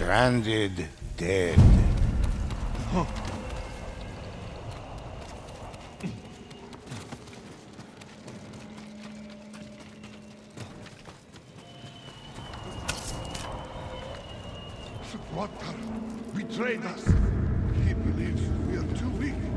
Stranded, dead. Water betrayed us. He believes we are too weak.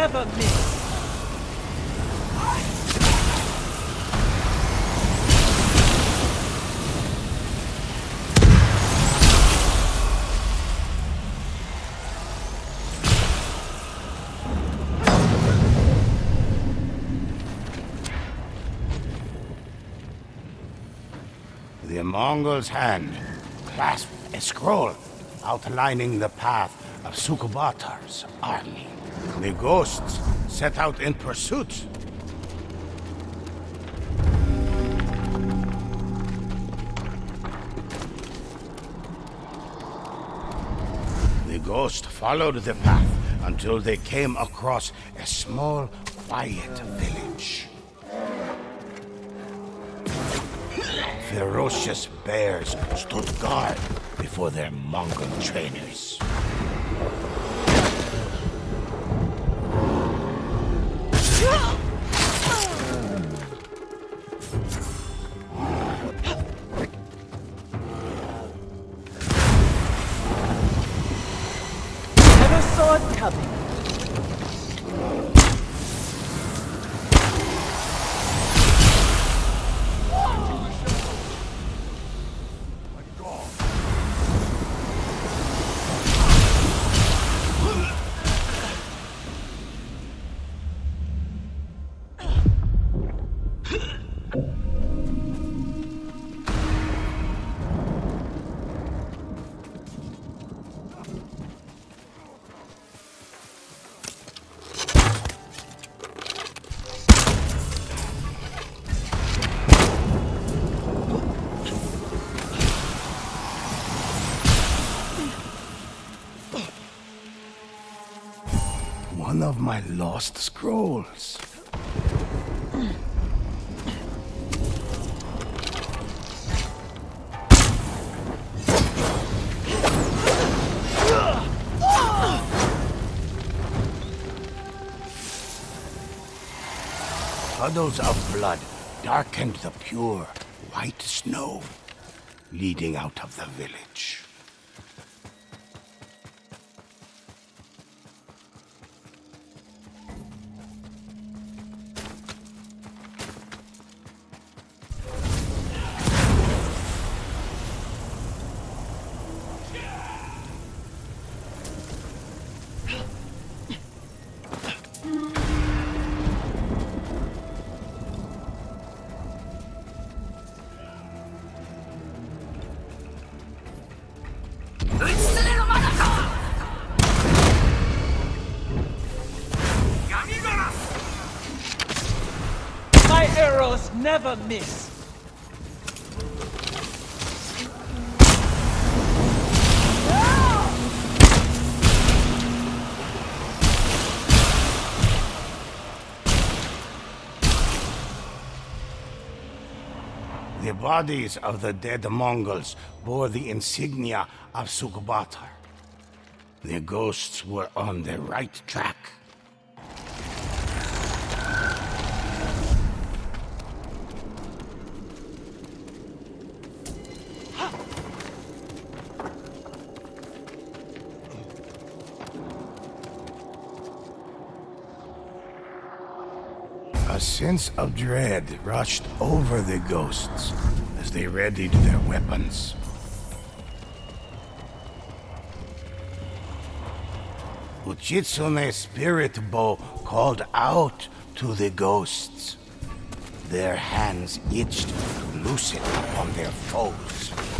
Never miss. The Mongol's hand clasped a scroll outlining the path of Sukubatar's army. The ghosts set out in pursuit. The ghost followed the path until they came across a small, quiet village. Ferocious bears stood guard before their Mongol trainers. Never saw it coming. Of my lost scrolls. Puddles of blood darkened the pure white snow leading out of the village. Never miss. The bodies of the dead Mongols bore the insignia of Sukubatar. The ghosts were on the right track. A sense of dread rushed over the ghosts as they readied their weapons. Uchitsune's spirit bow called out to the ghosts. Their hands itched to loose it upon their foes.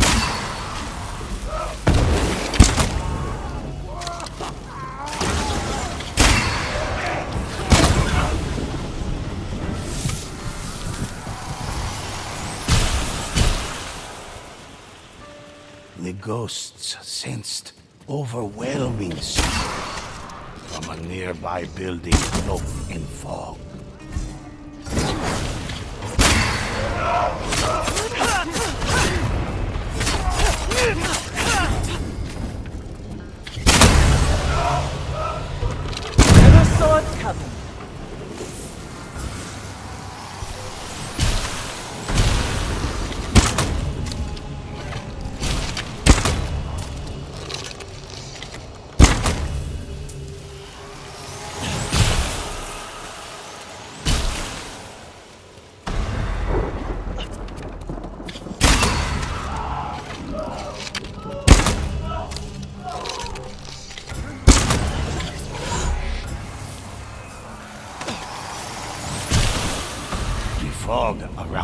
The ghosts sensed overwhelming strength from a nearby building cloaked in fog. Let a sword cover.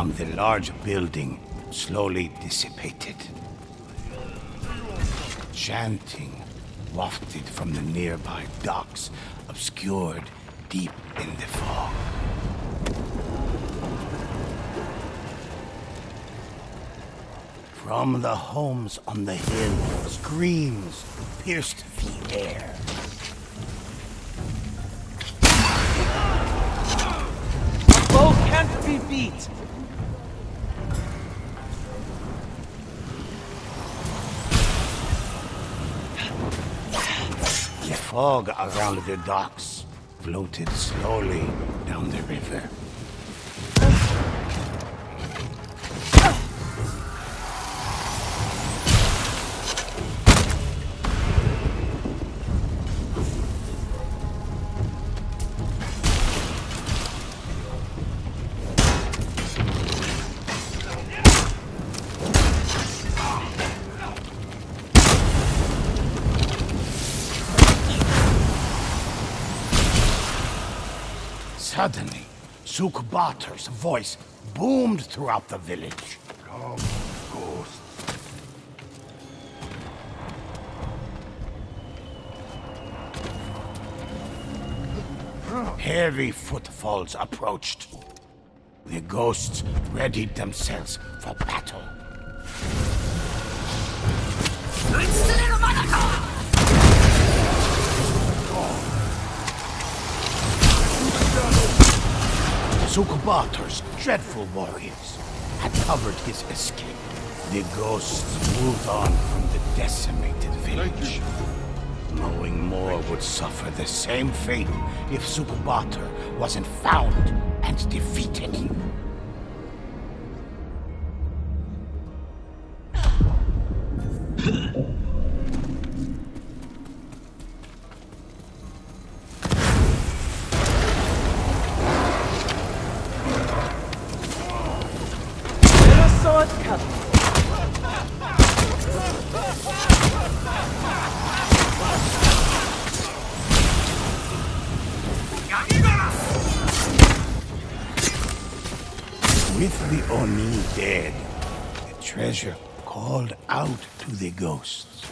Around the large building slowly dissipated. Chanting wafted from the nearby docks, obscured deep in the fog. From the homes on the hill, screams pierced the air. Bow can't be beat. Fog around the docks floated slowly down the river. Suddenly, Sukubatar's voice boomed throughout the village. Come, ghost. Heavy footfalls approached. The ghosts readied themselves for battle. Sukubatar's dreadful warriors had covered his escape. The ghosts moved on from the decimated village. Knowing more would suffer the same fate if Sukubatar wasn't found and defeated. sword cover. With the Oni dead, the treasure called out to the ghosts.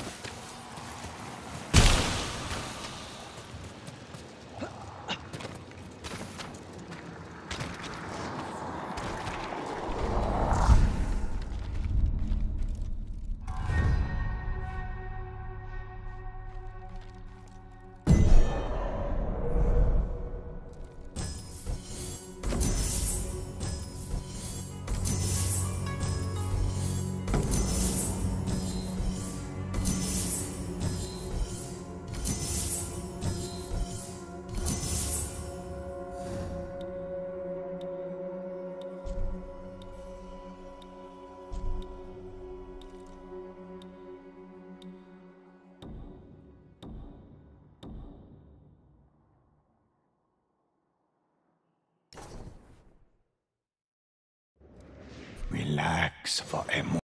Moment.